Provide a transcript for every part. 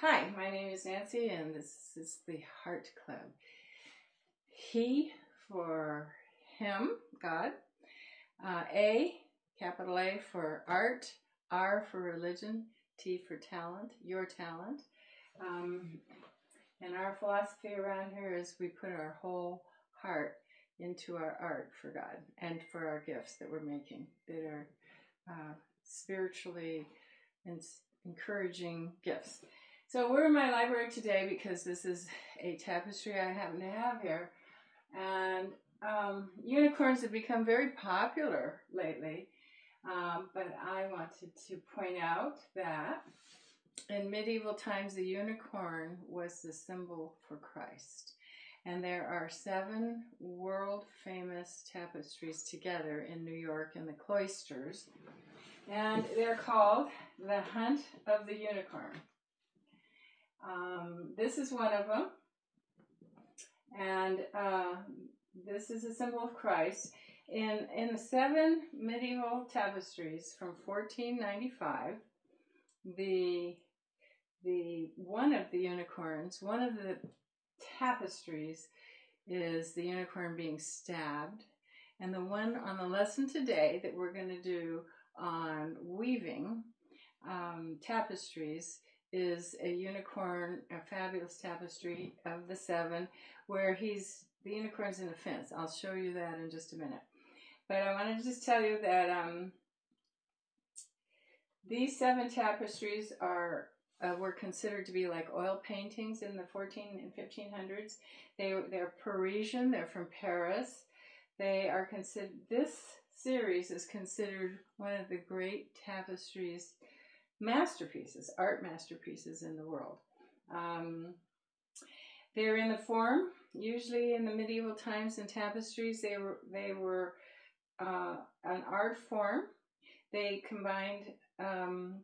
Hi, my name is Nancy, and this is the Heart Club. He for him, God. Uh, a, capital A for art, R for religion, T for talent, your talent. Um, and our philosophy around here is we put our whole heart into our art for God and for our gifts that we're making that are uh, spiritually encouraging gifts. So we're in my library today because this is a tapestry I happen to have here. And um, unicorns have become very popular lately. Um, but I wanted to point out that in medieval times, the unicorn was the symbol for Christ. And there are seven world famous tapestries together in New York in the cloisters. And they're called The Hunt of the Unicorn. Um, this is one of them. And uh, this is a symbol of Christ. In, in the seven medieval tapestries from 1495, the the one of the unicorns, one of the tapestries is the unicorn being stabbed, and the one on the lesson today that we're going to do on weaving um, tapestries is a unicorn, a fabulous tapestry of the seven, where he's the unicorn's in a fence. I'll show you that in just a minute. But I want to just tell you that um, these seven tapestries are uh, were considered to be like oil paintings in the 14 and 1500s. They they're Parisian. They're from Paris. They are considered. This series is considered one of the great tapestries masterpieces, art masterpieces in the world. Um, they're in the form, usually in the medieval times in tapestries, they were, they were uh, an art form. They combined um,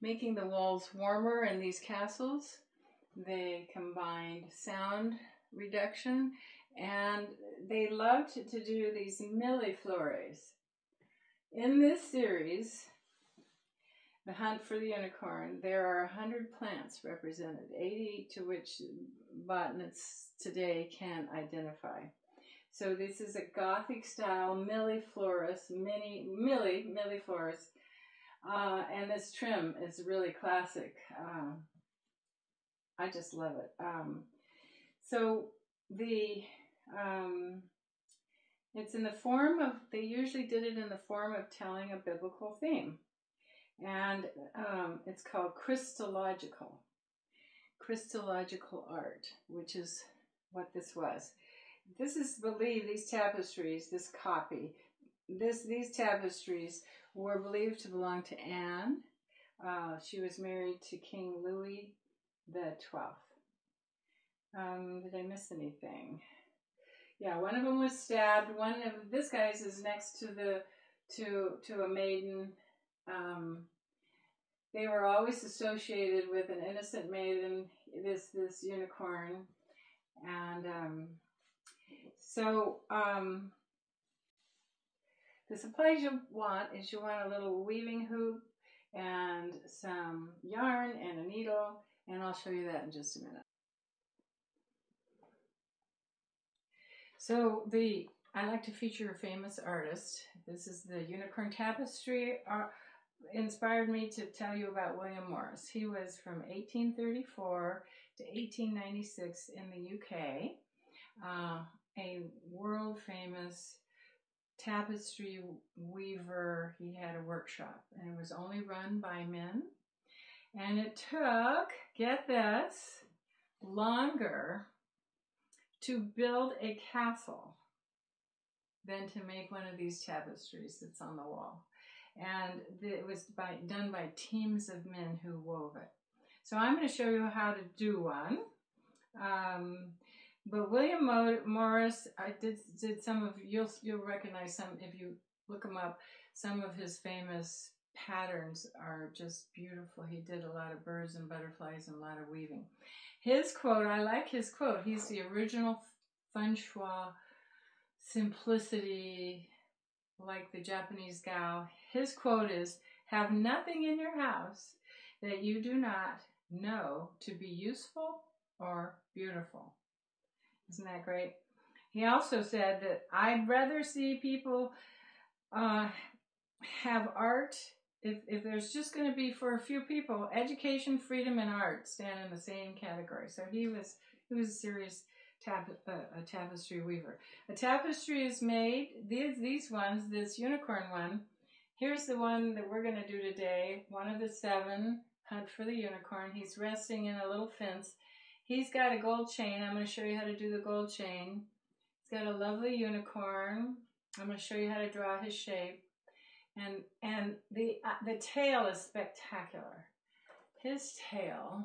making the walls warmer in these castles. They combined sound reduction and they loved to do these milleflores. In this series, the Hunt for the Unicorn, there are 100 plants represented, 80 to which botanists today can identify. So this is a Gothic style milleflorus, mini, milli, milleflorus, uh, and this trim is really classic. Uh, I just love it. Um, so the um, it's in the form of they usually did it in the form of telling a biblical theme and um, it's called Christological. Christological art, which is what this was. This is believed, these tapestries, this copy, this these tapestries were believed to belong to Anne. Uh, she was married to King Louis the Twelfth. Um, did I miss anything? Yeah, one of them was stabbed. One of this guy's is next to the to to a maiden um, they were always associated with an innocent maiden, this this unicorn, and um, so um, the supplies you want is you want a little weaving hoop and some yarn and a needle, and I'll show you that in just a minute. So the I like to feature a famous artist. This is the Unicorn Tapestry inspired me to tell you about William Morris. He was from 1834 to 1896 in the UK, uh, a world famous tapestry weaver. He had a workshop and it was only run by men. And it took, get this, longer to build a castle than to make one of these tapestries that's on the wall and it was by, done by teams of men who wove it. So I'm going to show you how to do one. Um, but William Mo Morris, I did did some of you'll you'll recognize some if you look him up. Some of his famous patterns are just beautiful. He did a lot of birds and butterflies and a lot of weaving. His quote, I like his quote. He's the original feng shui, simplicity, like the Japanese gal, his quote is, have nothing in your house that you do not know to be useful or beautiful. Isn't that great? He also said that I'd rather see people uh, have art if, if there's just going to be for a few people, education, freedom, and art stand in the same category. So he was he was a serious tap, uh, a tapestry weaver. A tapestry is made these these ones. This unicorn one. Here's the one that we're going to do today. One of the seven. Hunt for the unicorn. He's resting in a little fence. He's got a gold chain. I'm going to show you how to do the gold chain. He's got a lovely unicorn. I'm going to show you how to draw his shape and and the uh, the tail is spectacular. His tail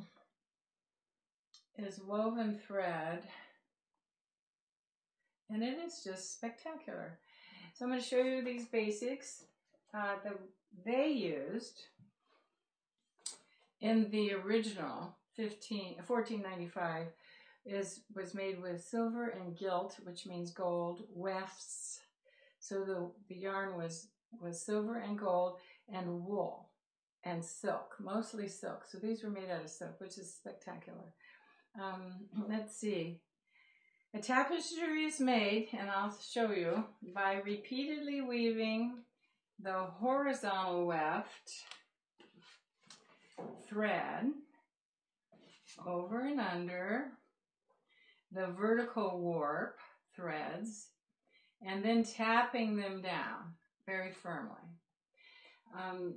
is woven thread, and it is just spectacular. So I'm going to show you these basics uh, that they used in the original 15 1495 is was made with silver and gilt, which means gold wefts. So the the yarn was was silver and gold and wool and silk, mostly silk. So these were made out of silk, which is spectacular. Um, let's see. A tapestry is made, and I'll show you, by repeatedly weaving the horizontal weft thread over and under the vertical warp threads and then tapping them down very firmly. Um,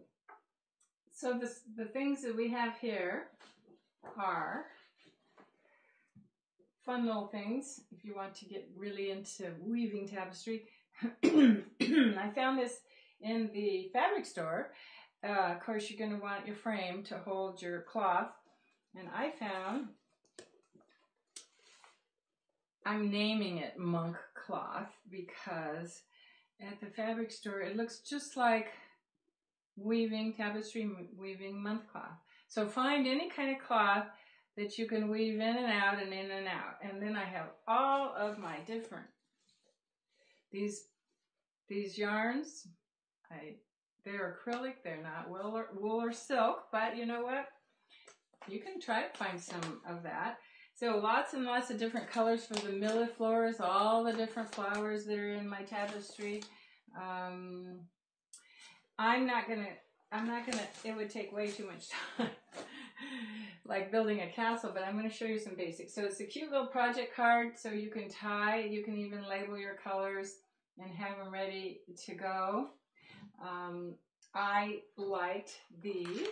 so the, the things that we have here are fun little things if you want to get really into weaving tapestry. I found this in the fabric store. Uh, of course, you're going to want your frame to hold your cloth. And I found, I'm naming it monk cloth because at the fabric store, it looks just like weaving, tapestry weaving monk cloth. So find any kind of cloth that you can weave in and out and in and out. And then I have all of my different, these, these yarns, I, they're acrylic, they're not wool or, wool or silk, but you know what? You can try to find some of that. So lots and lots of different colors for the millefleurs, all the different flowers that are in my tapestry. Um, I'm not gonna, I'm not gonna, it would take way too much time. Like building a castle, but I'm going to show you some basics. So it's a cute little project card, so you can tie, you can even label your colors and have them ready to go. Um, I liked these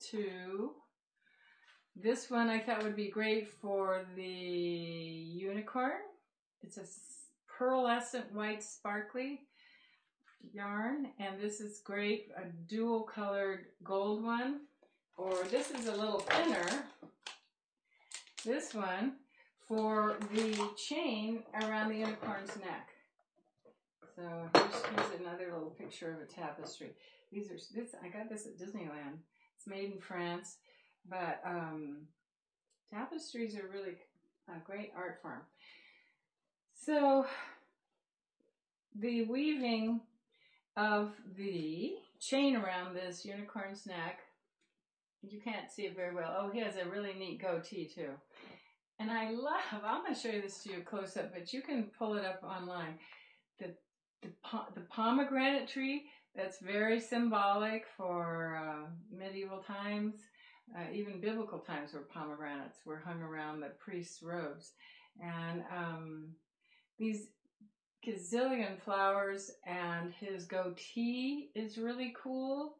two this one I thought would be great for the unicorn. It's a pearlescent white sparkly yarn and this is great, a dual colored gold one. Or this is a little thinner, this one, for the chain around the unicorn's neck. So here's, another little picture of a tapestry. These are this I got this at Disneyland. It's made in France. But um, tapestries are really a great art form. So the weaving of the chain around this unicorn's neck, you can't see it very well. Oh, he has a really neat goatee too. And I love, I'm going to show you this to you close up, but you can pull it up online. The, the, the pomegranate tree, that's very symbolic for uh, medieval times uh, even biblical times where pomegranates were hung around the priest's robes. And um, these gazillion flowers and his goatee is really cool.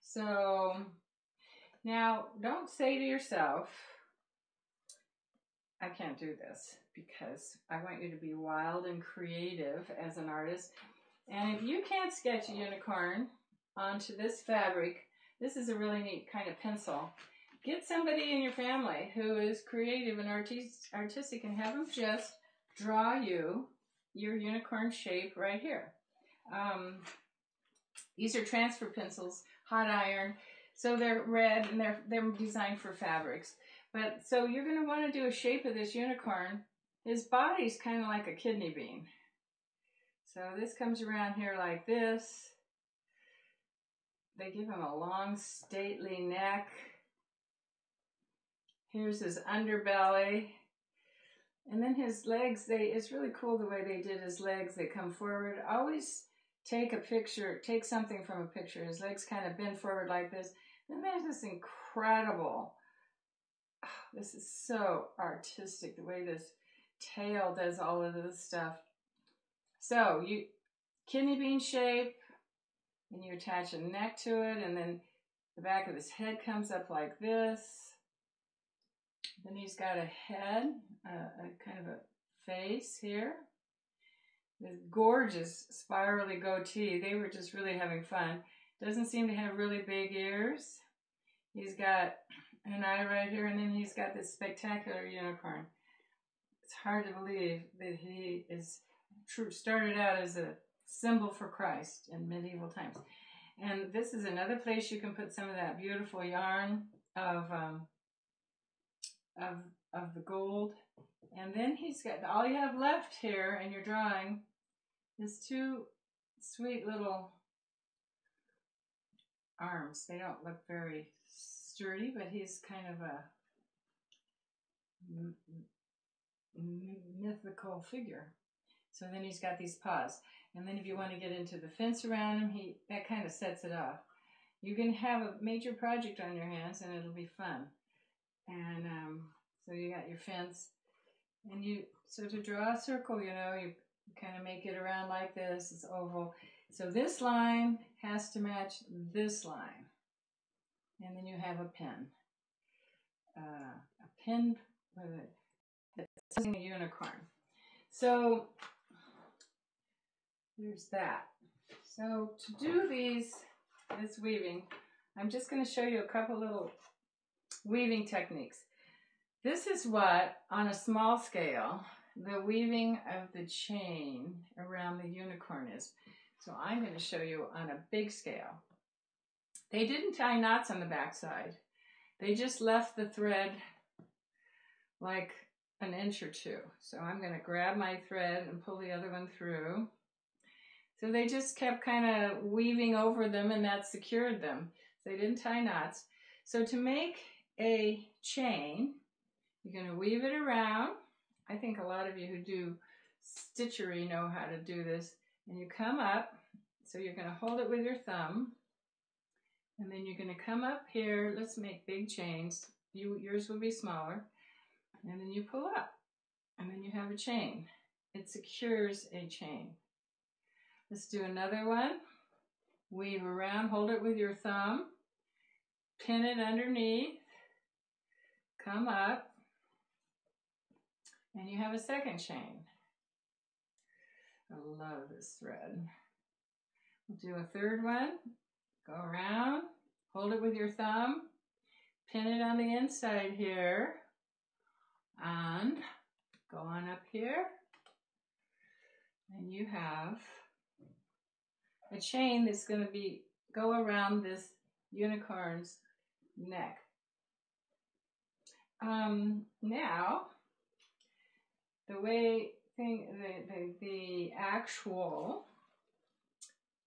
So now don't say to yourself, I can't do this because I want you to be wild and creative as an artist. And if you can't sketch a unicorn onto this fabric, this is a really neat kind of pencil. Get somebody in your family who is creative and artis artistic and have them just draw you your unicorn shape right here. Um, these are transfer pencils, hot iron. So they're red and they're, they're designed for fabrics. But so you're going to want to do a shape of this unicorn. His body's kind of like a kidney bean. So this comes around here like this. They give him a long, stately neck. Here's his underbelly. And then his legs, they it's really cool the way they did his legs. They come forward. Always take a picture, take something from a picture. His legs kind of bend forward like this. Then there's this incredible, oh, this is so artistic, the way this tail does all of this stuff. So you, kidney bean shape, and you attach a neck to it, and then the back of his head comes up like this. Then he's got a head, a, a kind of a face here. This gorgeous spirally goatee. They were just really having fun. Doesn't seem to have really big ears. He's got an eye right here, and then he's got this spectacular unicorn. It's hard to believe that he is true, started out as a symbol for Christ in medieval times. And this is another place you can put some of that beautiful yarn of um, of of the gold. And then he's got all you have left here in your drawing is two sweet little arms. They don't look very sturdy, but he's kind of a mythical figure. So then he's got these paws. And then if you want to get into the fence around him, he that kind of sets it off. You can have a major project on your hands and it'll be fun. And um, so you got your fence. And you, so to draw a circle, you know, you kind of make it around like this, it's oval. So this line has to match this line. And then you have a pin. Uh, a pin that's a unicorn. So there's that. So to do these, this weaving, I'm just going to show you a couple little weaving techniques. This is what, on a small scale, the weaving of the chain around the unicorn is. So I'm going to show you on a big scale. They didn't tie knots on the backside. They just left the thread like an inch or two. So I'm going to grab my thread and pull the other one through. So they just kept kind of weaving over them and that secured them. They didn't tie knots. So to make a chain, you're going to weave it around. I think a lot of you who do stitchery know how to do this. And you come up, so you're going to hold it with your thumb. And then you're going to come up here. Let's make big chains. You, yours will be smaller. And then you pull up. And then you have a chain. It secures a chain. Let's do another one. Weave around, hold it with your thumb, pin it underneath, come up, and you have a second chain. I love this thread. We'll do a third one. Go around, hold it with your thumb, pin it on the inside here, and go on up here, and you have a chain that's going to be go around this unicorn's neck. Um, now, the way thing the, the the actual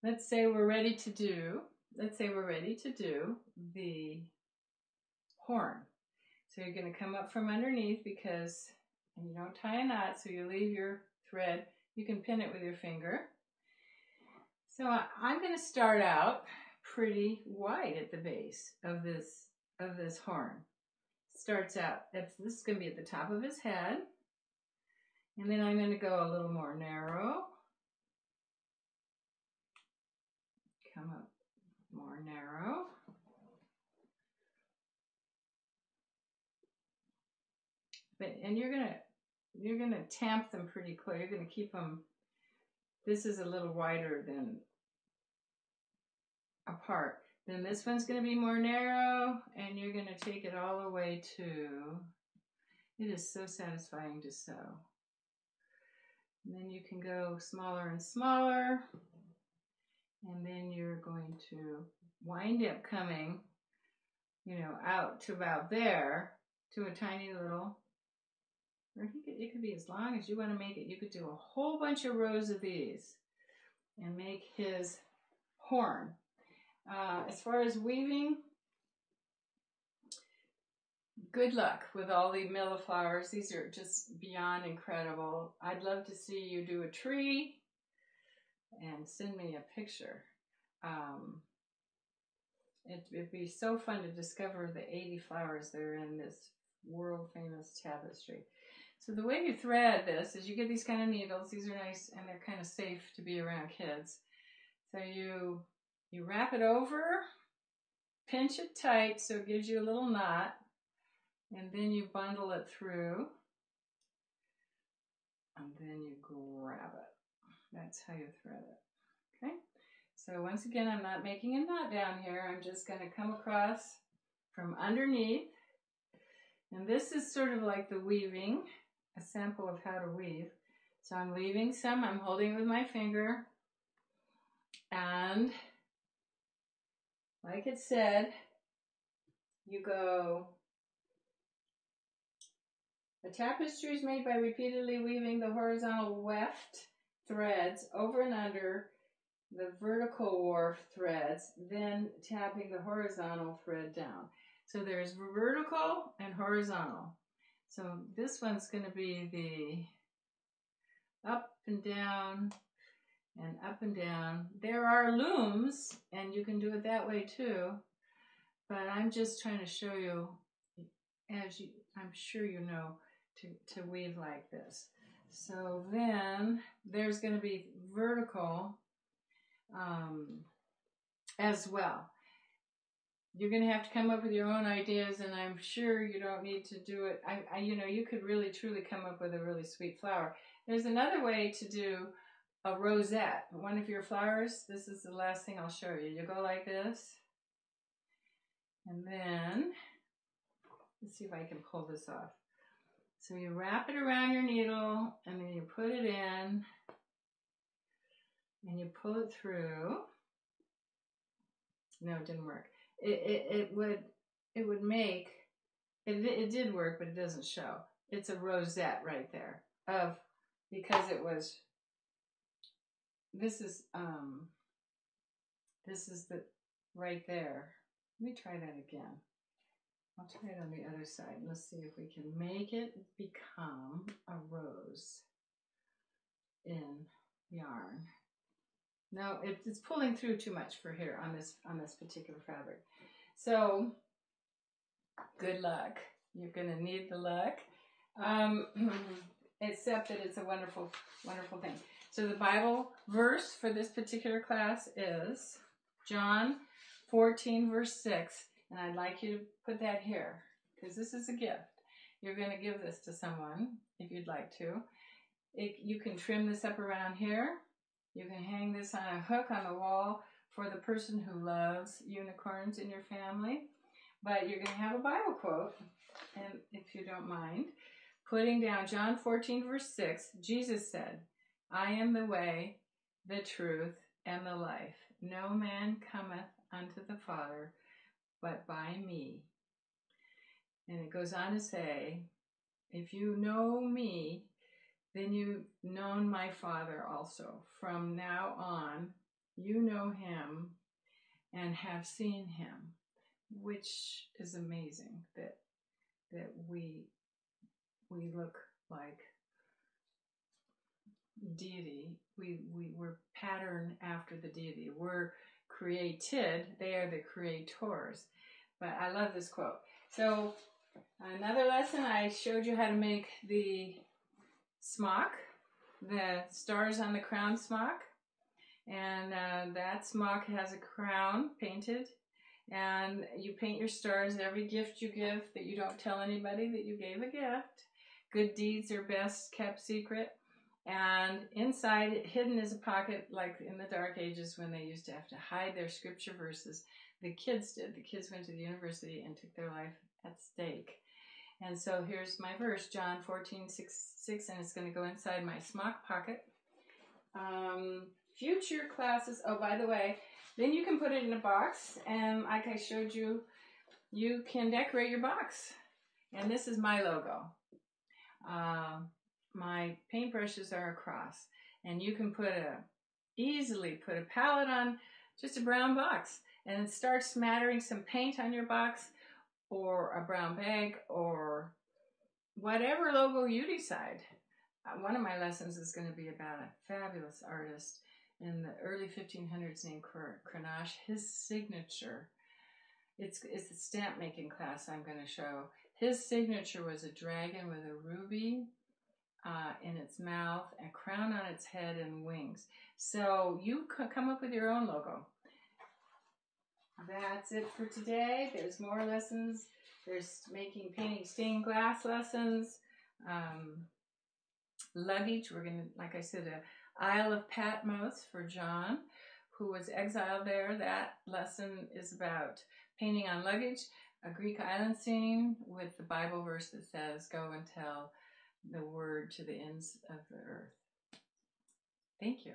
let's say we're ready to do let's say we're ready to do the horn. So you're going to come up from underneath because and you don't tie a knot, so you leave your thread. You can pin it with your finger. So I'm going to start out pretty wide at the base of this of this horn. Starts out, this is going to be at the top of his head. And then I'm going to go a little more narrow. Come up more narrow. But, and you're going to you're going to tamp them pretty clear. You're going to keep them this is a little wider than apart. Then this one's going to be more narrow and you're going to take it all the way to, it is so satisfying to sew. And then you can go smaller and smaller. And then you're going to wind up coming, you know, out to about there to a tiny little or could, it could be as long as you want to make it. You could do a whole bunch of rows of these and make his horn. Uh, as far as weaving, good luck with all the Milla flowers. These are just beyond incredible. I'd love to see you do a tree and send me a picture. Um, it, it'd be so fun to discover the 80 flowers that are in this world famous tapestry. So the way you thread this is you get these kind of needles. These are nice and they're kind of safe to be around kids. So you you wrap it over, pinch it tight so it gives you a little knot, and then you bundle it through, and then you grab it. That's how you thread it. Okay? So once again, I'm not making a knot down here. I'm just going to come across from underneath. And this is sort of like the weaving, a sample of how to weave. So I'm leaving some, I'm holding with my finger. And like it said, you go, the tapestry is made by repeatedly weaving the horizontal weft threads over and under the vertical warp threads, then tapping the horizontal thread down. So there's vertical and horizontal. So this one's going to be the up and down and up and down. There are looms, and you can do it that way too, but I'm just trying to show you, as you, I'm sure you know, to, to weave like this. So then there's going to be vertical um, as well. You're going to have to come up with your own ideas, and I'm sure you don't need to do it. I, I, you know, you could really truly come up with a really sweet flower. There's another way to do a rosette. One of your flowers, this is the last thing I'll show you. You go like this, and then, let's see if I can pull this off. So you wrap it around your needle, and then you put it in, and you pull it through. No, it didn't work. It, it, it would it would make it, it did work, but it doesn't show. It's a rosette right there of because it was. This is um. This is the right there. Let me try that again. I'll try it on the other side. Let's see if we can make it become a rose in yarn. No, it's pulling through too much for here on this on this particular fabric. So, good luck. You're going to need the luck. Um, except that it's a wonderful, wonderful thing. So the Bible verse for this particular class is John 14, verse 6. And I'd like you to put that here because this is a gift. You're going to give this to someone if you'd like to. It, you can trim this up around here you can hang this on a hook on the wall for the person who loves unicorns in your family. But you're going to have a Bible quote, and if you don't mind, putting down John 14, verse 6, Jesus said, I am the way, the truth, and the life. No man cometh unto the Father but by me. And it goes on to say, if you know me, then you've known my Father also. From now on, you know him and have seen him, which is amazing that that we we look like deity. We we were patterned after the deity. We're created. They are the creators. But I love this quote. So another lesson I showed you how to make the smock, the stars on the crown smock. And uh, that smock has a crown painted. And you paint your stars every gift you give that you don't tell anybody that you gave a gift. Good deeds are best kept secret. And inside, hidden is a pocket like in the Dark Ages when they used to have to hide their scripture verses. The kids did. The kids went to the university and took their life at stake. And so here's my verse, John 14, 6, 6 and it's going to go inside my smock pocket. Um, future classes, oh, by the way, then you can put it in a box, and like I showed you, you can decorate your box. And this is my logo. Uh, my paintbrushes are across, and you can put a, easily put a palette on just a brown box, and start smattering some paint on your box, or a brown bag or whatever logo you decide. Uh, one of my lessons is going to be about a fabulous artist in the early 1500s named Cranach. His signature, it's, it's a stamp making class I'm going to show. His signature was a dragon with a ruby uh, in its mouth, a crown on its head, and wings. So you come up with your own logo. That's it for today. There's more lessons. There's making painting stained glass lessons. Um, luggage. We're going to, like I said, a Isle of Patmos for John, who was exiled there. That lesson is about painting on luggage. A Greek island scene with the Bible verse that says, Go and tell the word to the ends of the earth. Thank you.